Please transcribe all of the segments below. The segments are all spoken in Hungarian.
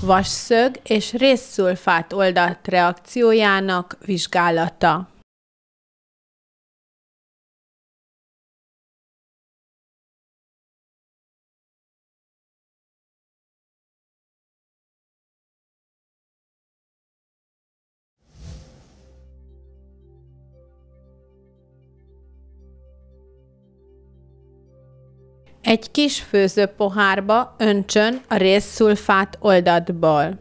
Vasszög és rézszulfát oldat reakciójának vizsgálata. Egy kis főzőpohárba öntsön a rézszulfát oldatból.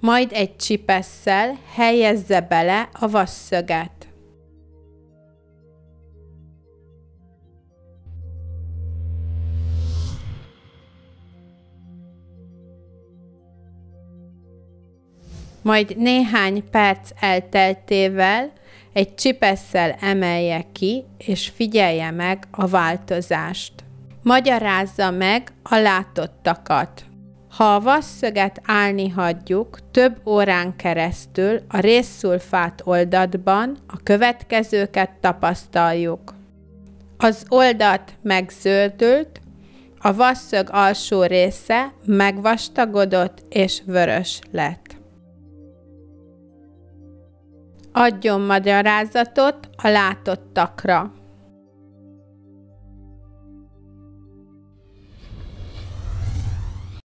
Majd egy csipesszel helyezze bele a vasszöget. Majd néhány perc elteltével egy csipesszel emelje ki, és figyelje meg a változást. Magyarázza meg a látottakat. Ha a vasszöget állni hagyjuk több órán keresztül a részszulfát oldatban, a következőket tapasztaljuk. Az oldat megzöldült, a vasszög alsó része megvastagodott és vörös lett. Adjon magyarázatot a látottakra.